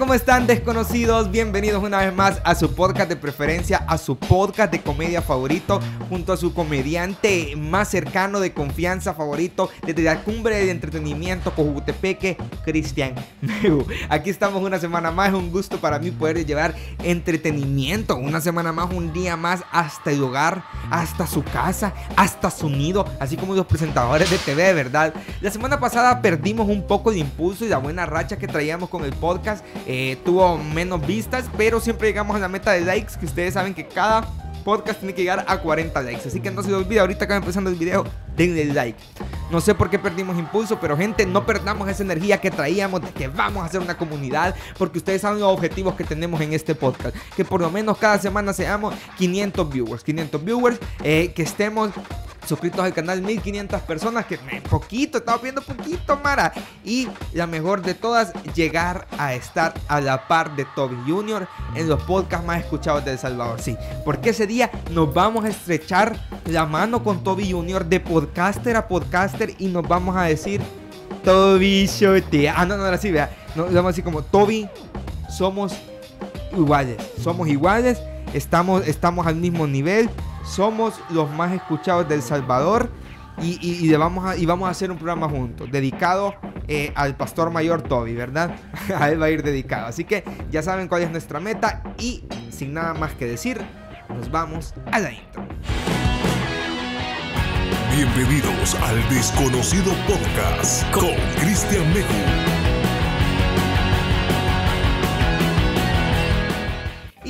¿Cómo están desconocidos? Bienvenidos una vez más a su podcast de preferencia, a su podcast de comedia favorito, junto a su comediante más cercano de confianza favorito, desde la cumbre de entretenimiento Cojutepeque, Cristian. Aquí estamos una semana más, un gusto para mí poder llevar entretenimiento, una semana más, un día más, hasta el hogar, hasta su casa, hasta su nido, así como los presentadores de TV, ¿verdad? La semana pasada perdimos un poco de impulso y la buena racha que traíamos con el podcast eh, tuvo menos vistas, pero siempre llegamos a la meta de likes, que ustedes saben que cada podcast tiene que llegar a 40 likes. Así que no se olvide, ahorita va empezando el video, denle like. No sé por qué perdimos impulso, pero gente, no perdamos esa energía que traíamos de que vamos a hacer una comunidad, porque ustedes saben los objetivos que tenemos en este podcast. Que por lo menos cada semana seamos 500 viewers, 500 viewers, eh, que estemos suscritos al canal 1500 personas, que poquito, estamos viendo poquito, Mara. Y la mejor de todas, llegar a estar a la par de Toby Jr. en los podcasts más escuchados de El Salvador. Sí, porque ese día nos vamos a estrechar la mano con Toby Jr. de podcaster a podcaster y nos vamos a decir, Toby, te... Ah, no, no, ahora sí, vea. Nos vamos a decir como, Toby, somos iguales, somos iguales, estamos, estamos al mismo nivel somos los más escuchados del Salvador y, vamos, a, y vamos a hacer un programa juntos, dedicado eh, al pastor mayor Toby, ¿verdad? a él va a ir dedicado. Así que ya saben cuál es nuestra meta y sin nada más que decir, nos vamos a la intro. Bienvenidos al Desconocido Podcast con Cristian Meju.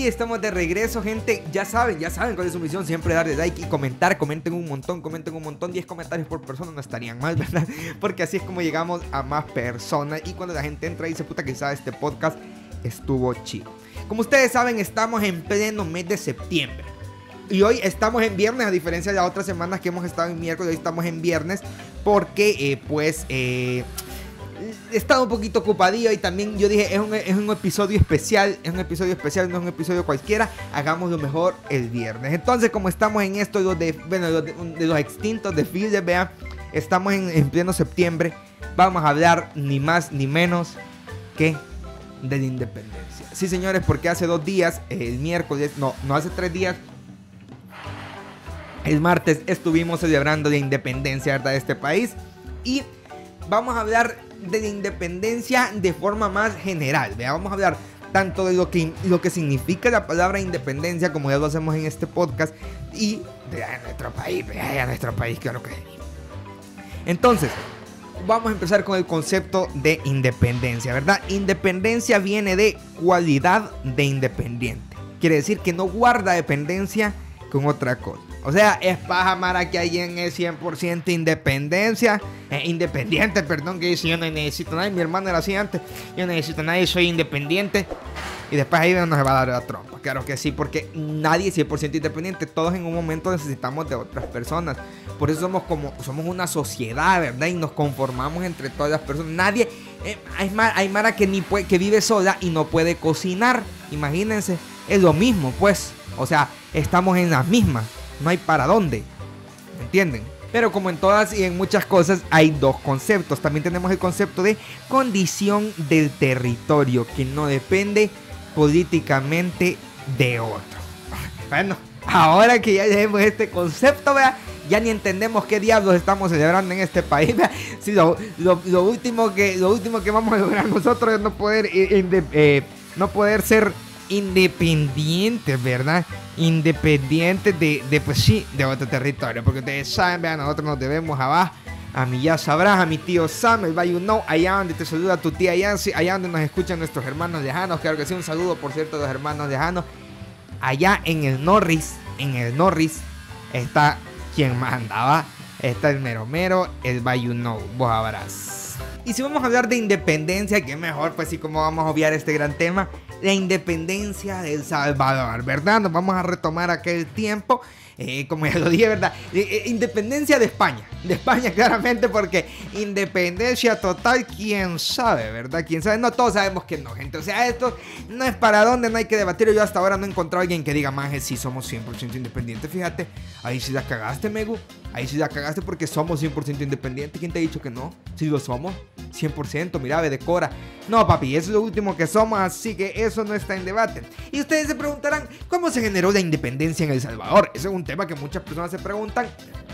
Estamos de regreso, gente. Ya saben, ya saben cuál es su misión. Siempre darle like y comentar. Comenten un montón, comenten un montón. 10 comentarios por persona no estarían mal, ¿verdad? Porque así es como llegamos a más personas. Y cuando la gente entra y dice, puta, quizás este podcast estuvo chido. Como ustedes saben, estamos en pleno mes de septiembre. Y hoy estamos en viernes, a diferencia de las otras semanas que hemos estado en miércoles, hoy estamos en viernes. Porque, eh, pues, eh he estado un poquito ocupadillo y también yo dije, es un, es un, episodio especial, es un episodio especial, no es un episodio cualquiera, hagamos lo mejor el viernes. Entonces, como estamos en esto de, bueno, de, los extintos desfiles, vean, estamos en, pleno septiembre, vamos a hablar ni más ni menos que de la independencia. Sí, señores, porque hace dos días, el miércoles, no, no hace tres días, el martes estuvimos celebrando la independencia de este país y vamos a hablar de la independencia de forma más general. Vamos a hablar tanto de lo que, lo que significa la palabra independencia, como ya lo hacemos en este podcast, y de nuestro país, de nuestro país, claro que Entonces, vamos a empezar con el concepto de independencia, ¿verdad? Independencia viene de cualidad de independiente. Quiere decir que no guarda dependencia con otra cosa. O sea, es paja mara que alguien es 100% independencia, eh, independiente, perdón, que dice yo no necesito nadie, mi hermano era así antes, yo no necesito nadie, soy independiente. Y después ahí nos va a dar la trompa. Claro que sí, porque nadie es 100% independiente. Todos en un momento necesitamos de otras personas. Por eso somos como, somos una sociedad, ¿verdad? Y nos conformamos entre todas las personas. Nadie, eh, hay, hay Mara que, ni puede, que vive sola y no puede cocinar. Imagínense, es lo mismo, pues. O sea, estamos en las mismas no hay para dónde. ¿Entienden? Pero como en todas y en muchas cosas hay dos conceptos. También tenemos el concepto de condición del territorio, que no depende políticamente de otro. Bueno, ahora que ya tenemos este concepto, ¿vea? ya ni entendemos qué diablos estamos celebrando en este país. Sí, lo, último que, lo último que vamos a lograr nosotros es no poder, eh, eh, no poder ser independientes, ¿verdad? Independientes de, de, pues sí, de otro territorio. Porque ustedes saben, vean, nosotros nos debemos abajo. A mí ya sabrás, a mi tío Sam, el Bayou No, allá donde te saluda tu tía Yancy, allá donde nos escuchan nuestros hermanos lejanos. Claro que sí, un saludo, por cierto, a los hermanos lejanos. Allá en el Norris, en el Norris, está quien mandaba. Está el mero mero, el Bayou No. Vos sabrás. Y si vamos a hablar de independencia, que mejor, pues sí, como vamos a obviar este gran tema la independencia de El Salvador, ¿verdad? Nos vamos a retomar aquel tiempo Eh, como ya lo dije, ¿verdad? Eh, eh, independencia de España. De España, claramente, porque independencia total, quién sabe, ¿verdad? Quién sabe. No todos sabemos que no, gente. O sea, esto no es para dónde, no hay que debatir. Yo hasta ahora no he encontrado a alguien que diga, más si somos 100% independientes. Fíjate, ahí sí la cagaste, Megu. Ahí sí la cagaste porque somos 100% independientes. ¿Quién te ha dicho que no? Si lo somos, 100%. Mira, ve, decora. No, papi, eso es lo último que somos, así que eso no está en debate. Y ustedes se preguntarán, ¿cómo se generó la independencia en El Salvador? Ese es un tema que muchas personas se preguntan,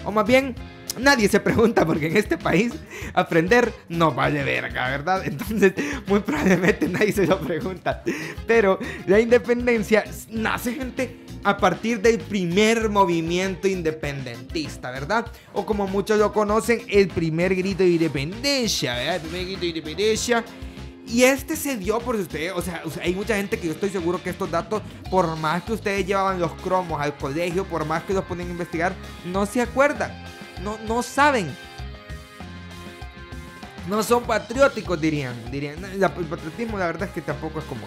o más bien, nadie se pregunta porque en este país aprender no vale verga, ¿verdad? Entonces, muy probablemente nadie se lo pregunta. Pero la independencia nace, gente, a partir del primer movimiento independentista, ¿verdad? O como muchos lo conocen, el primer grito de independencia, ¿verdad? El primer grito de independencia y este se dio por ustedes, o sea, hay mucha gente que yo estoy seguro que estos datos, por más que ustedes llevaban los cromos al colegio, por más que los ponen a investigar, no se acuerdan, no, no saben. No son patrióticos, dirían. dirían. El patriotismo, la verdad es que tampoco es como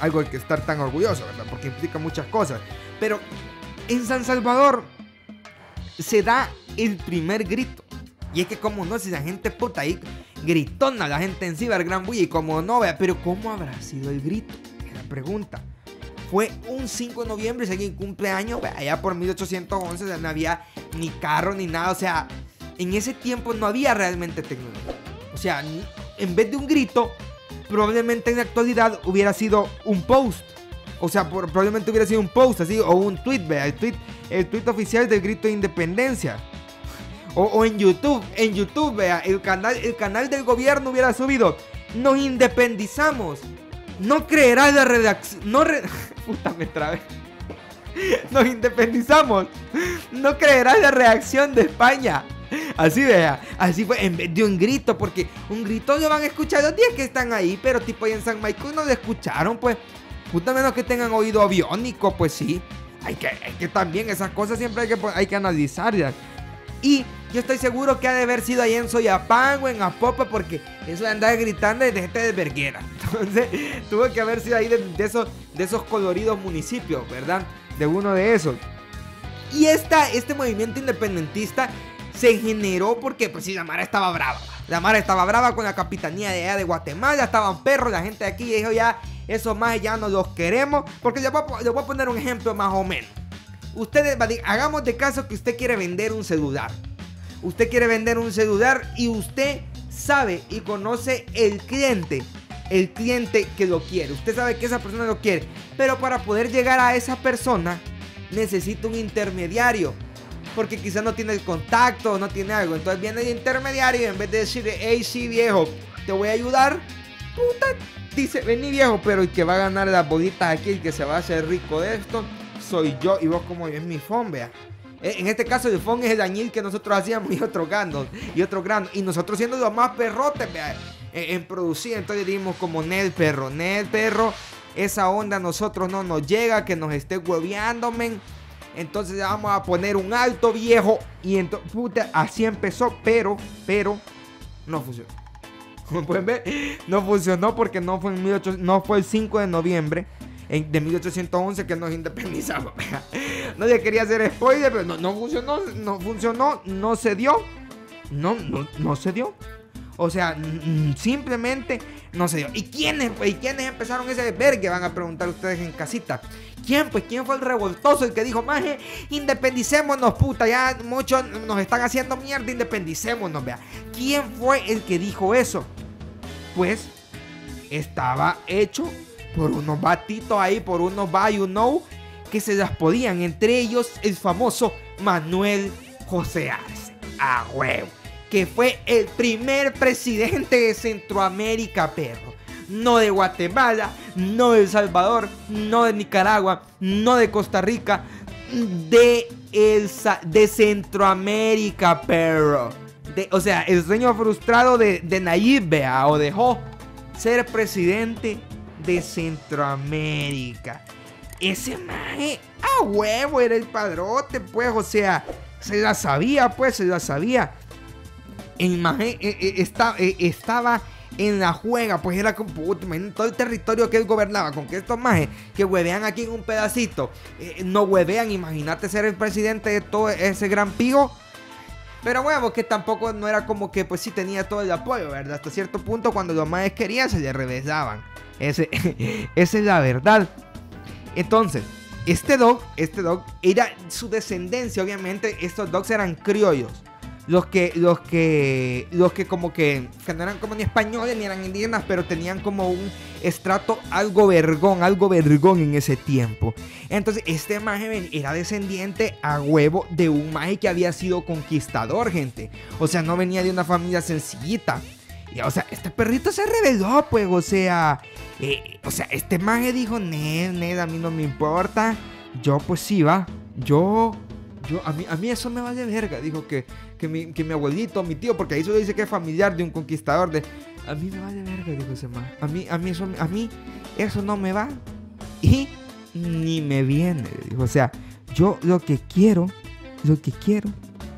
algo que estar tan orgulloso, ¿verdad? Porque implica muchas cosas. Pero en San Salvador se da el primer grito. Y es que como no, si la gente puta ahí gritona la gente en el gran bulla y como no vea, pero ¿cómo habrá sido el grito? Es la pregunta. Fue un 5 de noviembre, si alguien cumpleaños, allá por 1811, no había ni carro ni nada, o sea, en ese tiempo no había realmente tecnología. O sea, en vez de un grito, probablemente en la actualidad hubiera sido un post. O sea, probablemente hubiera sido un post así, o un tweet, vea, el tweet, el tweet oficial del grito de independencia. O, en YouTube, en YouTube, vea, el canal, el canal del gobierno hubiera subido. Nos independizamos. No creerás la redacción. No Puta, me trabé. Nos independizamos. No creerás la reacción de España. Así vea, así fue, en vez de un grito, porque un grito lo van a escuchar los días que están ahí, pero tipo ahí en San Michael no lo escucharon, pues, puta menos que tengan oído aviónico, pues sí. Hay que, hay que también esas cosas siempre hay que, hay que analizarlas. Y yo estoy seguro que ha de haber sido ahí en Soyapango, en Apopa, porque eso de andar gritando es de gente de verguera. Entonces, tuvo que haber sido ahí de, esos, de esos coloridos municipios, ¿verdad? De uno de esos. Y esta, este movimiento independentista se generó porque, pues sí, la Mara estaba brava. La Mara estaba brava con la capitanía de allá de Guatemala, estaban perros, la gente de aquí dijo ya, esos más ya no los queremos. Porque les voy, les voy a poner un ejemplo más o menos. Ustedes, hagamos de caso que usted quiere vender un celular. Usted quiere vender un celular y usted sabe y conoce el cliente. El cliente que lo quiere. Usted sabe que esa persona lo quiere. Pero para poder llegar a esa persona necesita un intermediario. Porque quizás no tiene el contacto no tiene algo. Entonces viene el intermediario y en vez de decirle, hey, sí, viejo, te voy a ayudar. Puta, dice, vení viejo, pero el que va a ganar las bolitas aquí, el que se va a hacer rico de esto, soy yo y vos como es mi phone, vea. Eh, en este caso el phone es el dañil que nosotros hacíamos y otro grano, y otro grano. Y nosotros siendo los más perrotes, vea, en, producir. Entonces dijimos como Nel perro, Nel perro, esa onda a nosotros no nos llega, que nos esté hueveando, men. Entonces vamos a poner un alto viejo. Y entonces, puta, así empezó, pero, pero, no funcionó. Como pueden ver, no funcionó porque no fue, en no fue el 5 de noviembre de 1811 que nos independizamos. Nadie quería hacer spoiler, pero no, funcionó, no funcionó, no se dio. No, no, no se dio. O sea, simplemente no se dio. ¿Y quiénes, pues, ¿y quiénes empezaron ese vergue? Van a preguntar ustedes en casita. ¿Quién? Pues quién fue el revoltoso, el que dijo, maje, independicémonos, puta, ya muchos nos están haciendo mierda, independicémonos, vea. ¿Quién fue el que dijo eso? Pues estaba hecho por unos batitos ahí, por unos you know, que se las podían. Entre ellos el famoso Manuel José Arce. A huevo. Que fue el primer presidente de Centroamérica, perro. No de Guatemala, no de El Salvador, no de Nicaragua, no de Costa Rica, de, el, de Centroamérica, perro. o sea, el sueño frustrado de, de Nayib, vea, o dejó ser presidente de Centroamérica. Ese maje a huevo era el padrote, pues, o sea, se la sabía, pues, se la sabía. El maje eh, eh, eh, estaba en la juega, pues era como, imagínate todo el territorio que él gobernaba, con que estos majes que huevean aquí en un pedacito, no huevean, imagínate ser el presidente de todo ese gran pigo. Pero huevo, que tampoco no era como que pues sí tenía todo el apoyo, ¿verdad? Hasta cierto punto cuando los majes querían se le revesaban. Ese, esa es la verdad. Entonces, este dog, este dog era su descendencia, obviamente, estos dogs eran criollos los que, los que, los que como que, no eran como ni españoles ni eran indígenas, pero tenían como un estrato algo vergón, algo vergón en ese tiempo. Entonces, este maje era descendiente a huevo de un maje que había sido conquistador, gente. O sea, no venía de una familia sencillita. Y, o sea, este perrito se reveló, pues, o sea, eh, o sea, este maje dijo, Ned, Ned, a mí no me importa. Yo, pues sí, va. Yo, yo, a mí, a mí eso me vale verga. Dijo que que mi, que mi abuelito, mi tío, porque ahí solo dice que es familiar de un conquistador. De, a mí me vale verga, dijo ese man. A mí, a mí, eso, a mí eso no me va. Y ni me viene. Dijo. O sea, yo lo que quiero, lo que quiero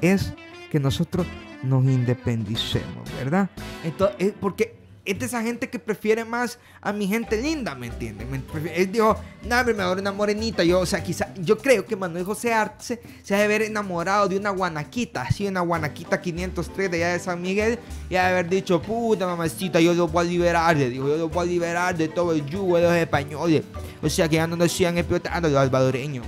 es que nosotros nos independicemos, ¿verdad? Entonces, porque es de esa gente que prefiere más a mi gente linda, ¿me entiendes? Él dijo, nada, me adoro una morenita. Yo, o sea, quizá, yo creo que Manuel José Arce se ha de haber enamorado de una guanaquita, así, una guanaquita 503 de allá de San Miguel, y ha de haber dicho, puta mamacita, yo lo voy a liberar, le yo lo voy liberar de todo el yugo de los españoles. O sea, que ya no nos sigan explotando los salvadoreños.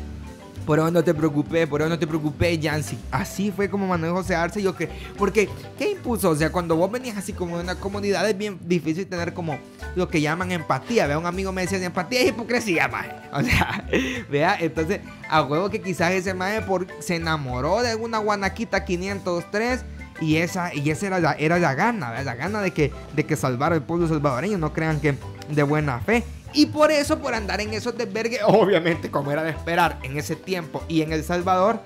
Por eso no te preocupé, por eso no te preocupé, Yancy. Así fue como Manuel José Arce. Yo que, porque, ¿qué impuso? O sea, cuando vos venías así como de una comunidad, es bien difícil tener como lo que llaman empatía. Vea, un amigo me decía: empatía es hipocresía, maje. O sea, vea, entonces, a huevo que quizás ese maje se enamoró de una guanaquita 503 y esa, y esa era la, era la gana, la gana de que, de que salvar al pueblo salvadoreño. No crean que de buena fe. Y por eso, por andar en esos desvergues, obviamente, como era de esperar en ese tiempo y en El Salvador,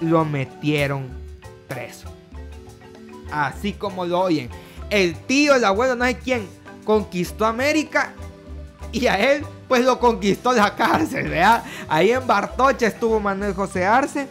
lo metieron preso. Así como lo oyen. El tío, el abuelo, no sé quién, conquistó América y a él, pues lo conquistó la cárcel, ¿verdad? Ahí en Bartocha estuvo Manuel José Arce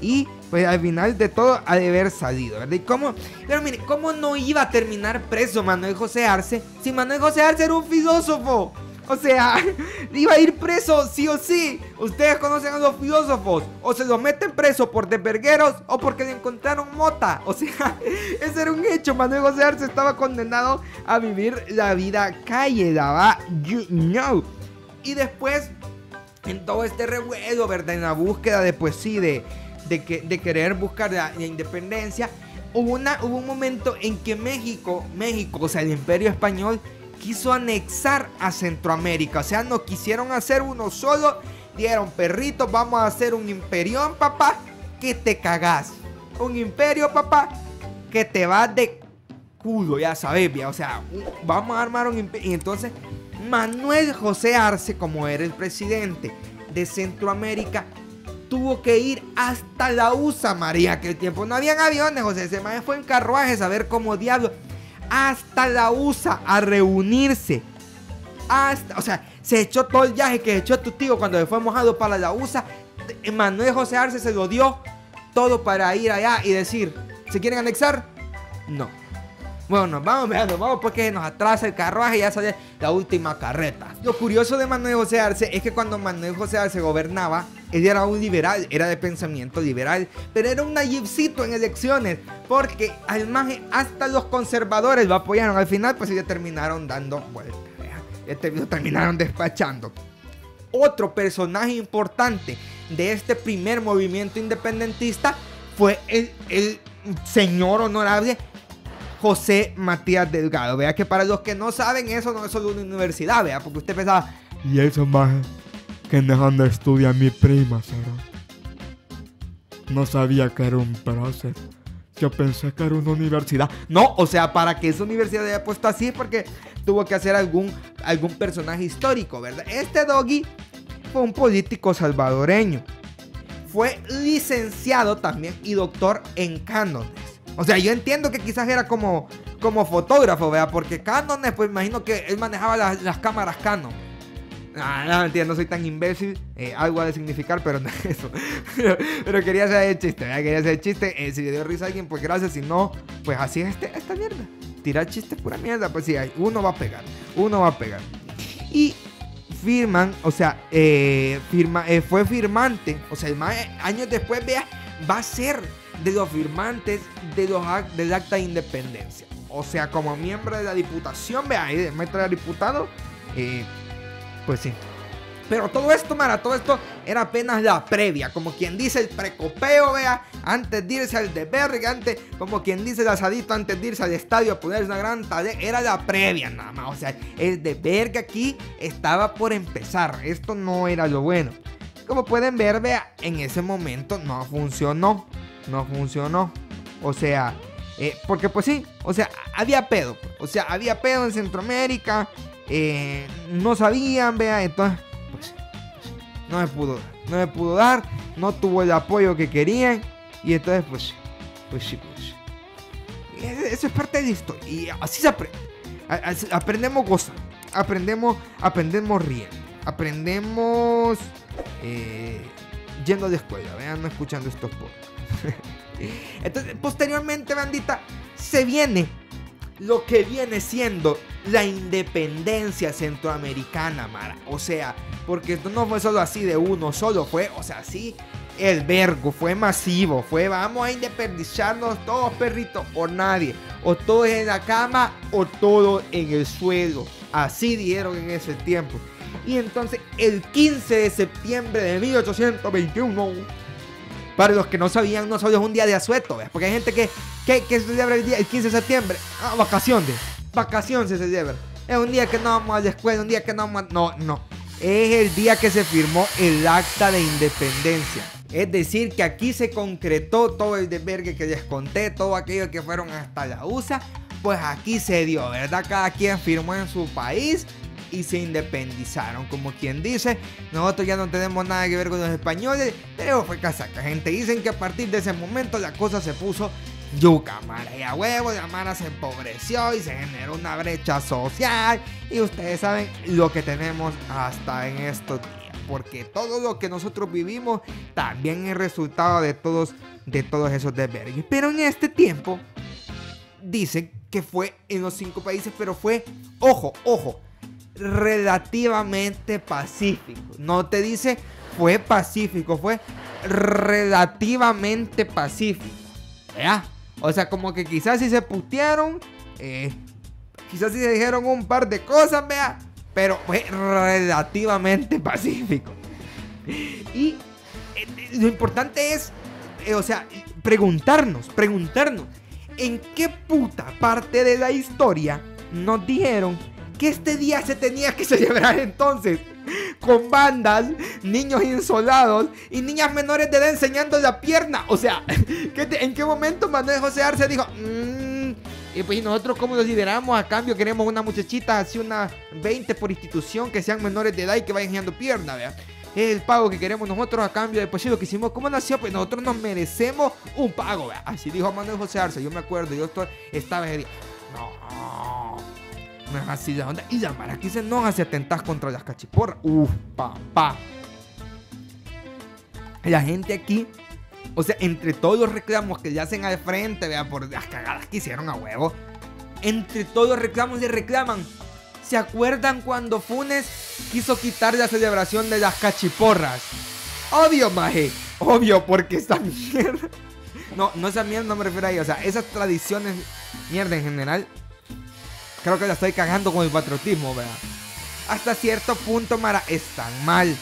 y pues al final de todo ha de haber salido, ¿verdad? Y cómo, pero mire, ¿cómo no iba a terminar preso Manuel José Arce si Manuel José Arce era un filósofo? O sea, iba a ir preso sí o sí. Ustedes conocen a los filósofos. O se los meten preso por desvergueros o porque le encontraron mota. O sea, ese era un hecho. Manuel José Arce estaba condenado a vivir la vida calle, you know. Y después, en todo este revuelo, ¿verdad? En la búsqueda de, pues sí, de, que, de querer buscar la, la independencia. Hubo, una, hubo un momento en que México, México, o sea, el imperio español, quiso anexar a Centroamérica. O sea, no quisieron hacer uno solo. Dieron perritos, vamos a hacer un imperio, papá, que te cagás. Un imperio, papá, que te va de culo, ya sabes, O sea, vamos a armar un imperio. Y entonces, Manuel José Arce, como era el presidente de Centroamérica, tuvo que ir hasta la USA, María, que el tiempo no habían aviones, José. Se me fue en carruajes a ver cómo diablo hasta la USA a reunirse. Hasta, o sea, se echó todo el viaje que echó tu tío cuando se fue mojado para la USA. Manuel José Arce se lo dio todo para ir allá y decir, ¿se quieren anexar? No. Bueno, vamos, vamos, vamos porque nos atrasa el carruaje y ya sale la última carreta. Lo curioso de Manuel José Arce es que cuando Manuel José Arce gobernaba, él era un liberal, era de pensamiento liberal, pero era un naivcito en elecciones, porque al margen hasta los conservadores lo apoyaron. Al final, pues ya terminaron dando vueltas, lo terminaron despachando. Otro personaje importante de este primer movimiento independentista fue el, el señor honorable José Matías Delgado. Vea que para los que no saben, eso no es solo una universidad, vea, porque usted pensaba, y eso más que donde estudia mi prima, ¿será? No sabía que era un proceso. Yo pensé que era una universidad. No, o sea, para que esa universidad haya puesto así, porque tuvo que hacer algún, algún personaje histórico, ¿verdad? Este doggy fue un político salvadoreño. Fue licenciado también y doctor en cánones. O sea, yo entiendo que quizás era como, como fotógrafo, ¿vea? Porque Canon, pues imagino que él manejaba las, cámaras Canon. Ah, no, entiendo, no soy tan imbécil. Eh, algo ha de significar, pero no es eso. pero, quería hacer el chiste, ¿verdad? Quería hacer chiste. Eh, si le dio risa a alguien, pues gracias. Si no, pues así es este, esta mierda. tirar chistes pura mierda, pues sí, uno va a pegar, uno va a pegar. Y firman, o sea, eh, firma, fue firmante, o sea, años después, vea, va a ser de los firmantes de los, del acta de independencia. O sea, como miembro de la diputación, vea, de maestro de diputado, eh, pues sí. Pero todo esto, Mara, todo esto era apenas la previa, como quien dice el precopeo, vea, antes de irse al de verga, antes, como quien dice el asadito, antes de irse al estadio a poner una gran tarea, era la previa nada más. O sea, el de verga aquí estaba por empezar, esto no era lo bueno. Como pueden ver, vea, en ese momento no funcionó, no funcionó. O sea, eh, porque pues sí, o sea, había pedo, o sea, había pedo en Centroamérica, eh, no sabían, vea, entonces no me pudo dar. No me pudo dar, no tuvo el apoyo que querían. Y entonces, pues, pues sí, pues. Eso es parte de historia. Y así se aprende. Aprendemos gozando. Aprendemos, aprendemos riendo. Aprendemos eh, yendo la escuela. Vean, no escuchando estos podcasts. Entonces, posteriormente, bandita, se viene lo que viene siendo la independencia centroamericana, Mara. O sea, porque esto no fue solo así de uno, solo fue, o sea, sí, el vergo fue masivo, fue vamos a independizarnos todos perritos o nadie, o todos en la cama o todo en el suelo. Así dieron en ese tiempo. Y entonces el 15 de septiembre de 1821, para los que no sabían, no es un día de asueto, porque hay gente que, que, que celebra el, día, el 15 de septiembre, ah, vacaciones, vacaciones se celebra. Es un día que no vamos a la escuela, un día que no vamos a... No, no es el día que se firmó el acta de independencia. Es decir, que aquí se concretó todo el desvergue que les conté, todo aquello que fueron hasta la USA, pues aquí se dio, ¿verdad? Cada quien firmó en su país y se independizaron. Como quien dice, nosotros ya no tenemos nada que ver con los españoles, pero fue casaca. Gente, dicen que a partir de ese momento la cosa se puso yuca, mara. Y a huevo, la mara se empobreció y se generó una brecha social. Y ustedes saben lo que tenemos hasta en estos días. Porque todo lo que nosotros vivimos también es resultado de todos, de todos esos desvergues. Pero en este tiempo, dicen que fue en los cinco países, pero fue, ojo, ojo, relativamente pacífico. No te dice fue pacífico, fue relativamente pacífico. ¿Ya? O sea, como que quizás si se putearon, eh, quizás si se dijeron un par de cosas, vea, pero fue relativamente pacífico. Y eh, lo importante es, eh, o sea, preguntarnos, preguntarnos, ¿en qué puta parte de la historia nos dijeron que este día se tenía que celebrar entonces? con bandas, niños insolados y niñas menores de edad enseñando la pierna. O sea, ¿en qué momento Manuel José Arce dijo, mmm, y pues nosotros cómo los lideramos a cambio queremos una muchachita así una 20 por institución que sean menores de edad y que vayan enseñando pierna, vea? Es el pago que queremos nosotros a cambio de pues lo que hicimos. ¿Cómo nació? Pues nosotros nos merecemos un pago, vea. Así dijo Manuel José Arce. Yo me acuerdo, yo estaba ese día. No, no así la onda. Y la mara aquí se enoja si atentas contra las cachiporras. Uf, papá. La gente aquí, o sea, entre todos los reclamos que le hacen al frente, vea, por las cagadas que hicieron a huevo, entre todos los reclamos le reclaman. ¿Se acuerdan cuando Funes quiso quitar la celebración de las cachiporras? Obvio, maje. Obvio, porque esa mierda. No, no esa mierda no me refiero a ahí. O sea, esas tradiciones, mierda en general, creo que la estoy cagando con el patriotismo, ¿verdad? Hasta cierto punto, Mara, están mal.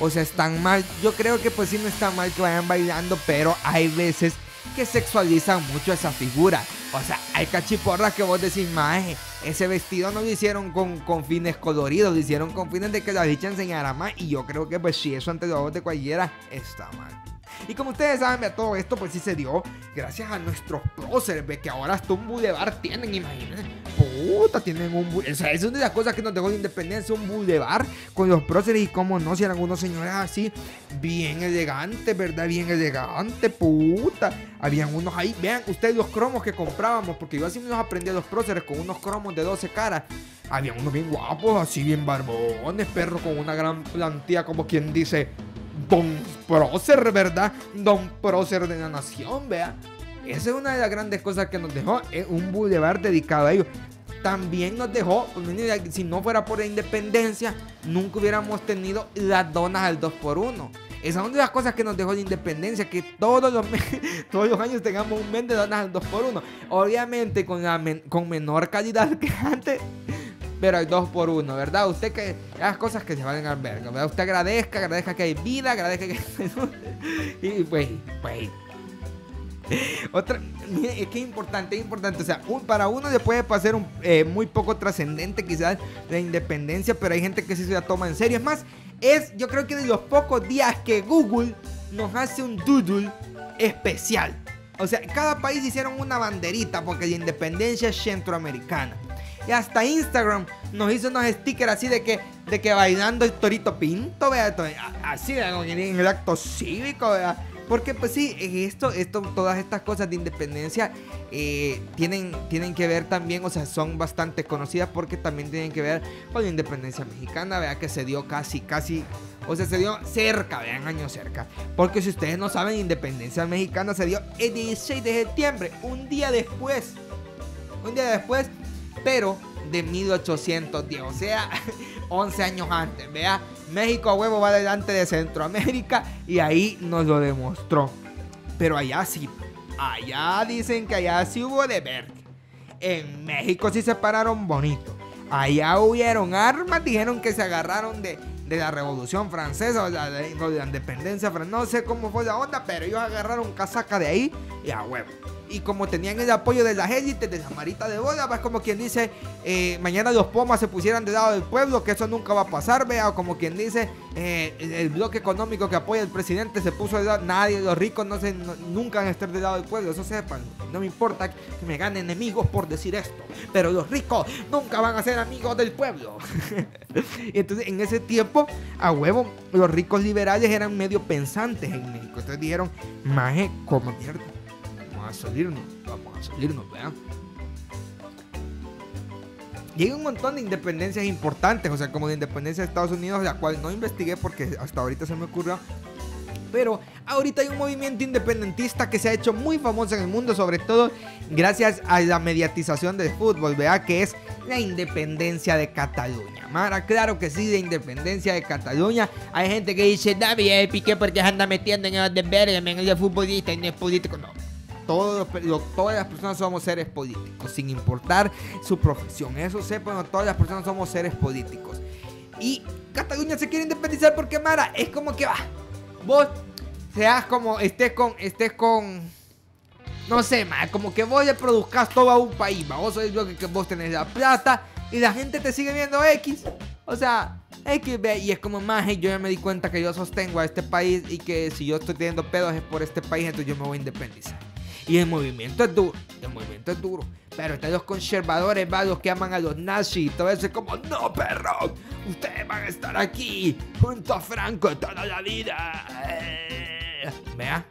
O sea, están mal. Yo creo que pues sí no está mal que vayan bailando, pero hay veces que sexualizan mucho esa figura. O sea, hay cachiporras que vos decís, maje, ese vestido no lo hicieron con, con fines coloridos, lo hicieron con fines de que la dicha enseñara más. Y yo creo que pues si eso ante los ojos de cualquiera está mal. Y como ustedes saben, a todo esto pues sí se dio gracias a nuestros próceres, que ahora hasta un boulevard tienen, imagínense. Puta, tienen un O sea, es una de las cosas que nos dejó de independencia, un boulevard con los próceres y como no, si eran unos señores así, bien elegantes, ¿verdad? Bien elegantes, puta. Habían unos ahí, vean ustedes los cromos que comprábamos, porque yo así los aprendí a los próceres con unos cromos de 12 caras. Había unos bien guapos, así bien barbones, perro con una gran plantilla, como quien dice, Don Prócer, ¿verdad? Don Prócer de la nación, vea. Esa es una de las grandes cosas que nos dejó, es un bulevar dedicado a ellos. También nos dejó, pues, si no fuera por la independencia, nunca hubiéramos tenido las donas al 2x1. Esa es una de las cosas que nos dejó la independencia, que todos los, todos los años tengamos un mes de donas al 2x1. Obviamente con, con menor calidad que antes, pero hay 2x1, ¿verdad? Usted que las cosas que se van al verga, ¿verdad? Usted agradezca, agradezca que hay vida, agradezca que... y pues, pues Otra, es que importante, es importante. O sea, para uno le puede pasar un, eh, muy poco trascendente quizás la independencia, pero hay gente que sí se la toma en serio. Es más, es yo creo que de los pocos días que Google nos hace un doodle especial. O sea, cada país hicieron una banderita porque la independencia es centroamericana. Y hasta Instagram nos hizo unos stickers así de que, de que bailando el torito pinto, vea, así en el acto cívico, vea. Porque pues sí, esto, esto, todas estas cosas de independencia eh, tienen, tienen que ver también, o sea, son bastante conocidas porque también tienen que ver con la independencia mexicana, vea que se dio casi, casi, o sea, se dio cerca, vean, años cerca. Porque si ustedes no saben, independencia mexicana se dio el 16 de septiembre, un día después, un día después, pero de 1810, o sea, 11 años antes, vea. México a huevo va delante de Centroamérica y ahí nos lo demostró. Pero allá sí, allá dicen que allá sí hubo de verde. En México sí se pararon bonito. Allá hubieron armas, dijeron que se agarraron de, la Revolución Francesa, o sea, de, de la independencia francesa. No sé cómo fue la onda, pero ellos agarraron casaca de ahí y a huevo y como tenían el apoyo de las élites, de la marita de boda, es como quien dice, eh, mañana los pomas se pusieran de lado del pueblo, que eso nunca va a pasar, vea, o como quien dice, eh, el bloque económico que apoya el presidente se puso de lado, nadie, los ricos no se, nunca van a estar del lado del pueblo, eso sepan, no me importa que me ganen enemigos por decir esto, pero los ricos nunca van a ser amigos del pueblo. entonces en ese tiempo, a huevo, los ricos liberales eran medio pensantes en México, entonces dijeron, maje, como mierda a salirnos, vamos a salirnos, vean. Y hay un montón de independencias importantes, o sea, como la independencia de Estados Unidos, la cual no investigué porque hasta ahorita se me ocurrió. Pero ahorita hay un movimiento independentista que se ha hecho muy famoso en el mundo, sobre todo gracias a la mediatización del fútbol, vea que es la independencia de Cataluña. Mara, claro que sí, de independencia de Cataluña. Hay gente que dice, David, Piqué porque anda metiendo en el de verga, en el futbolista y no es político. No, todas las personas somos seres políticos, sin importar su profesión. Eso sepan, todas las personas somos seres políticos. Y Cataluña se quiere independizar porque Mara es como que va. Vos seas como, estés con, estés con, no sé, Mara, como que vos le produzcas todo a un país. Vos sois lo que, vos tenés la plata y la gente te sigue viendo X. O sea, X, y es como más, yo ya me di cuenta que yo sostengo a este país y que si yo estoy teniendo pedos es por este país, entonces yo me voy a independizar. Y el movimiento es duro, el movimiento es duro. Pero están los conservadores, va, los que aman a los nazis y todo eso es como, no, perro, ustedes van a estar aquí junto a Franco toda la vida. Eh, vea,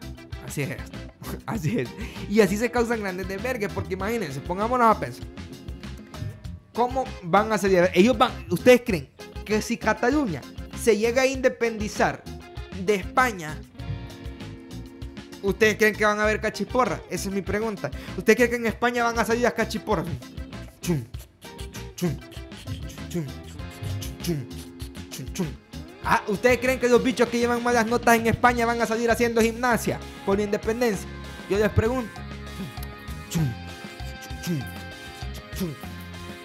así es, así es. Y así se causan grandes desvergues, porque imagínense, pongámonos a pensar. ¿Cómo van a salir? Ellos van, ustedes creen que si Cataluña se llega a independizar de España, ¿Ustedes creen que van a haber cachiporras? Esa es mi pregunta. ¿Ustedes creen que en España van a salir las cachiporras? Ah, ¿ustedes creen que los bichos que llevan malas notas en España van a salir haciendo gimnasia por la independencia? Yo les pregunto.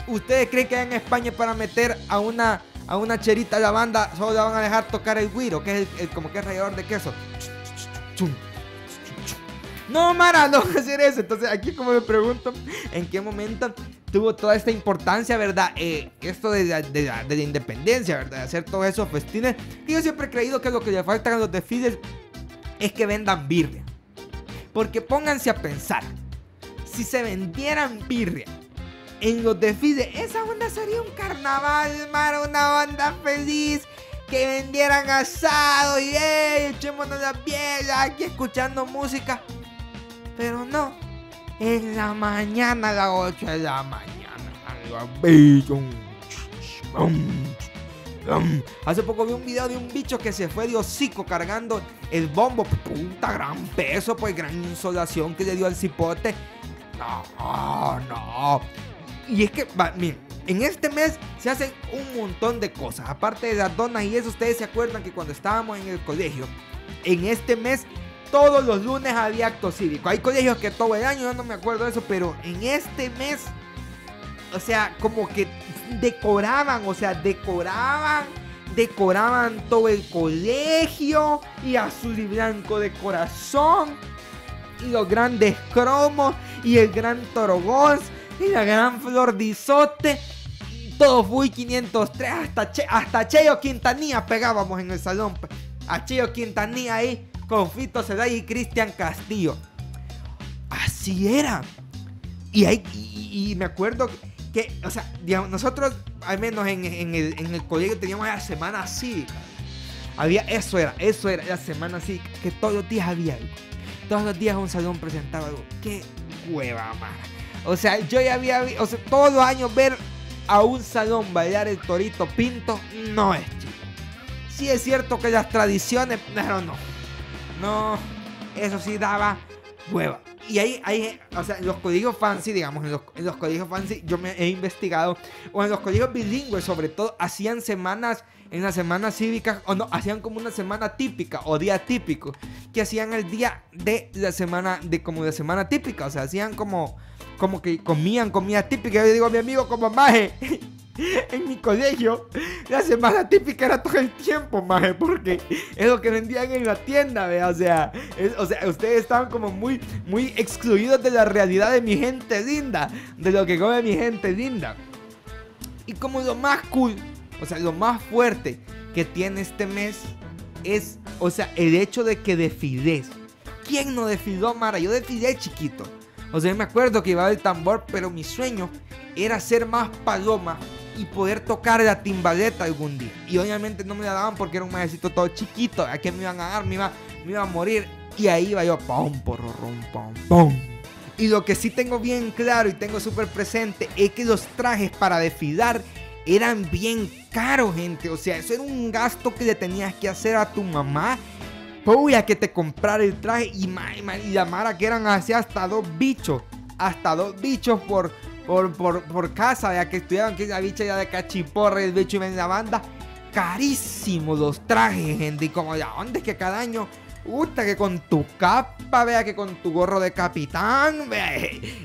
¿Ustedes creen que en España para meter a una a una cherita de la banda solo la van a dejar tocar el guiro, que es el, como que es rallador de queso? No, Mara, no va a hacer eso. Entonces, aquí como me pregunto, ¿en qué momento tuvo toda esta importancia, verdad? Eh, esto de, la independencia, ¿verdad? De hacer todo eso festines. Y yo siempre he creído que lo que le faltan a los desfiles es que vendan birria. Porque pónganse a pensar, si se vendieran birria en los desfiles, esa onda sería un carnaval, Mara, una onda feliz que vendieran asado y hey, echémonos la piel aquí escuchando música. Pero no, en la mañana a las 8 de la mañana. Hace poco vi un video de un bicho que se fue de hocico cargando el bombo. Puta, gran peso, pues gran insolación que le dio al cipote. No, no. Y es que, miren, en este mes se hacen un montón de cosas. Aparte de las donas y eso, ustedes se acuerdan que cuando estábamos en el colegio, en este mes todos los lunes había acto cívico. Hay colegios que todo el año, yo no me acuerdo de eso, pero en este mes, o sea, como que decoraban, o sea, decoraban, decoraban todo el colegio y azul y blanco de corazón y los grandes cromos y el gran torogón y la gran flor de. Todo fui 503 hasta, che, hasta Cheo Quintanilla pegábamos en el salón. A Cheo Quintanilla ahí con Fito y Cristian Castillo. Así era. Y, ahí, y, me acuerdo que, o sea, digamos, nosotros, al menos en, en el, en el colegio, teníamos la semana cívica. Había, eso era, eso era la semana cívica, que todos los días había algo. Todos los días un salón presentaba algo. Qué hueva, man. O sea, yo ya había, o sea, todos los años ver a un salón bailar el torito pinto no es chido. Sí es cierto que las tradiciones, pero no. No, eso sí daba hueva. Y ahí, ahí, o sea, en los colegios fancy, digamos, en los, en los colegios fancy, yo me he investigado, o en los colegios bilingües, sobre todo, hacían semanas, en las semanas cívicas, o no, hacían como una semana típica, o día típico, que hacían el día de la semana, de como de semana típica, o sea, hacían como, como que comían comida típica. Yo digo mi amigo como maje. En mi colegio, la semana típica era todo el tiempo, maje, porque es lo que vendían en la tienda, vea, o sea, o sea, ustedes estaban como muy, muy excluidos de la realidad de mi gente linda, de lo que come mi gente linda. Y como lo más cool, o sea, lo más fuerte que tiene este mes es, o sea, el hecho de que desfiles. ¿Quién no desfiló, Mara? Yo desfilé chiquito. O sea, me acuerdo que llevaba el tambor, pero mi sueño era ser más paloma y poder tocar la timbaleta algún día. Y obviamente no me la daban porque era un majecito todo chiquito. ¿A qué me iban a dar? Me iba, me iba a morir. Y ahí iba yo, pom, porrorón, pom, pom. Y lo que sí tengo bien claro y tengo súper presente es que los trajes para desfilar eran bien caros, gente. O sea, eso era un gasto que le tenías que hacer a tu mamá. Puya, que te comprara el traje y, ma, y, y que eran así hasta dos bichos. Hasta dos bichos por, por, por, por casa, ya que estudiaban que la bicha ya de cachiporra y el bicho en la banda. Carísimos los trajes, gente. Y como, ¿de dónde es que cada año Puta, que con tu capa, vea, que con tu gorro de capitán, vea.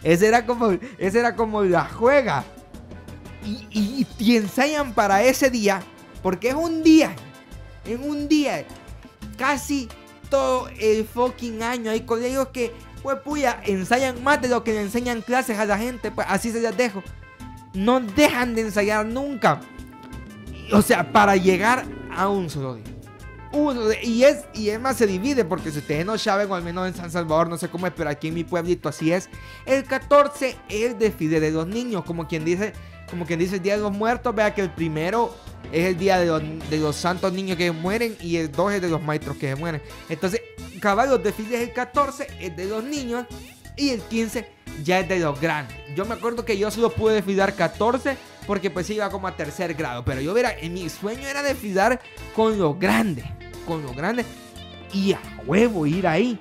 Ese era como, ese era como la juega. Y, y, y ensayan para ese día, porque es un día, en un día, casi todo el fucking año. Hay colegios que, pues puya, ensayan más de lo que le enseñan clases a la gente, pues así se las dejo. No dejan de ensayar nunca. O sea, para llegar a un solo día uno y es y es más se divide porque si ustedes no saben o al menos en San Salvador no sé cómo es pero aquí en mi pueblito así es el 14 es desfile de los niños como quien dice como quien dice el día de los muertos vea que el primero es el día de los, de los santos niños que mueren y el 2 es de los maestros que mueren entonces cabal los desfiles el 14 es de los niños y el 15 ya es de los grandes yo me acuerdo que yo solo pude desfilar 14 porque pues iba como a tercer grado pero yo verá en mi sueño era desfilar con los grandes con los grandes y a huevo ir ahí.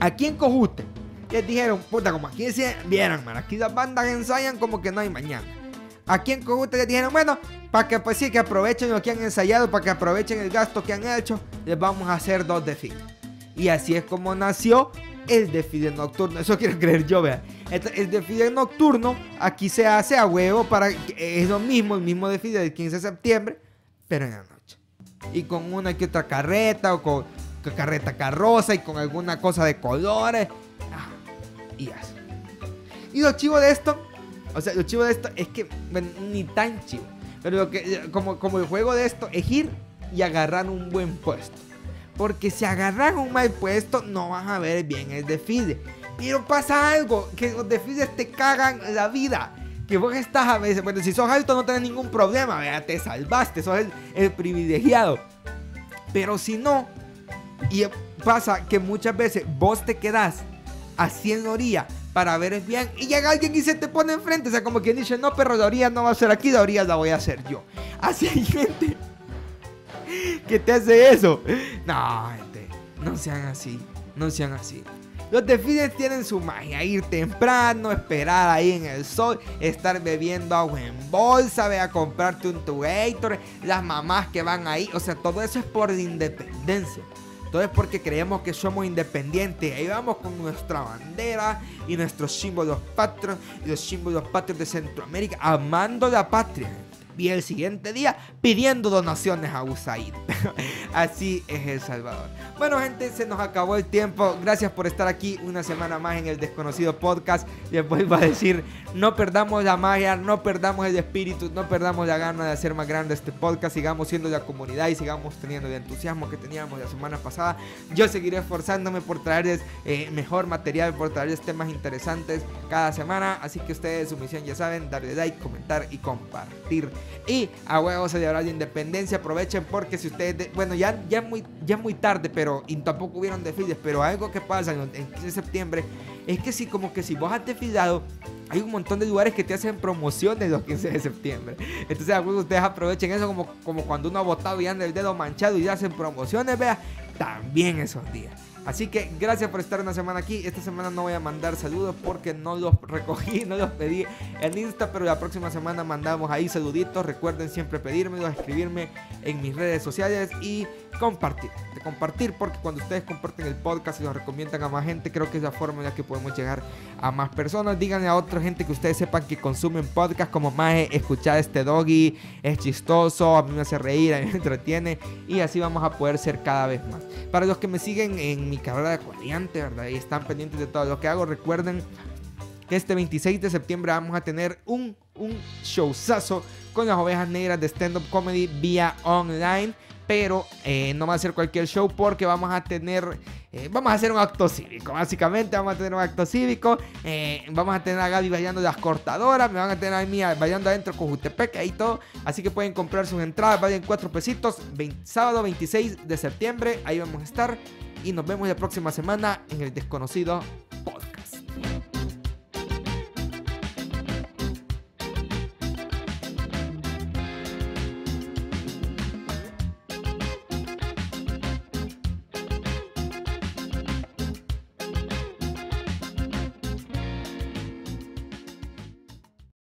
Aquí en Cojute les dijeron, puta, como aquí se vieran, man, aquí las bandas ensayan como que no hay mañana. Aquí en Cojute les dijeron, bueno, para que pues sí, que aprovechen lo que han ensayado, para que aprovechen el gasto que han hecho, les vamos a hacer dos desfiles. Y así es como nació el desfile nocturno. Eso quiero creer yo, vea. Este- El desfile nocturno aquí se hace a huevo para es lo mismo, el mismo desfile del 15 de septiembre, pero en la noche. Y con una que otra carreta o con carreta carroza y con alguna cosa de colores. Ah, y así. Y lo chivo de esto, o sea, lo chivo de esto es que bueno, ni tan chivo. Pero lo que, como, como el juego de esto es ir y agarrar un buen puesto. Porque si agarras un mal puesto, no vas a ver bien el desfile. Pero pasa algo, que los desfiles te cagan la vida. Que vos estás a veces, bueno, si sos alto no tenés ningún problema, vea, te salvaste, sos el, el privilegiado. Pero si no, y pasa que muchas veces vos te quedás la orilla, para ver bien. Y llega alguien y se te pone enfrente. O sea, como quien dice, no, perro, de no va a ser aquí, de la voy a hacer yo. Así hay gente que te hace eso. No, gente, no sean así. No sean así. Los desfiles tienen su magia, ir temprano, esperar ahí en el sol, estar bebiendo agua en bolsa, ve a comprarte un Tugator, las mamás que van ahí, o sea, todo eso es por independencia. Todo es porque creemos que somos independientes. Ahí vamos con nuestra bandera y nuestros símbolos patrios y los símbolos patrios de Centroamérica, amando la patria y el siguiente día pidiendo donaciones a USAID. Así es El Salvador. Bueno, gente, se nos acabó el tiempo. Gracias por estar aquí una semana más en el Desconocido Podcast. Les vuelvo a decir, no perdamos la magia, no perdamos el espíritu, no perdamos la gana de hacer más grande este podcast. Sigamos siendo la comunidad y sigamos teniendo el entusiasmo que teníamos la semana pasada. Yo seguiré esforzándome por traerles eh, mejor material, por traerles temas interesantes cada semana. Así que ustedes, su misión ya saben, darle like, comentar y compartir. Y a huevos celebrar la independencia. Aprovechen porque si ustedes, bueno, ya, ya, muy, ya muy tarde, pero y tampoco hubieron desfiles. Pero algo que pasa en, 15 de septiembre es que si, como que si vos has desfilado, hay un montón de lugares que te hacen promociones los 15 de septiembre. Entonces, a ustedes aprovechen eso como, como cuando uno ha votado y anda el dedo manchado y hacen promociones, vea, también esos días. Así que gracias por estar una semana aquí. Esta semana no voy a mandar saludos porque no los recogí, no los pedí en Insta, pero la próxima semana mandamos ahí saluditos. Recuerden siempre pedírmelos, escribirme en mis redes sociales y compartir. De compartir porque cuando ustedes comparten el podcast y lo recomiendan a más gente, creo que es la forma en la que podemos llegar a más personas. Díganle a otra gente que ustedes sepan que consumen podcast como más escuchar este doggy, es chistoso, a mí me hace reír, a mí me entretiene y así vamos a poder ser cada vez más. Para los que me siguen en mi carrera de comediante, ¿verdad? Y están pendientes de todo lo que hago, recuerden que este 26 de septiembre vamos a tener un, un showzazo con las ovejas negras de stand-up comedy vía online pero eh, no va a ser cualquier show porque vamos a tener, eh, vamos a hacer un acto cívico, básicamente. Vamos a tener un acto cívico, eh, vamos a tener a Gaby bailando las cortadoras, me van a tener a mí bailando adentro con Jutepec y todo, así que pueden comprar sus entradas, vayan cuatro pesitos, sábado 26 de septiembre, ahí vamos a estar. Y nos vemos la próxima semana en el desconocido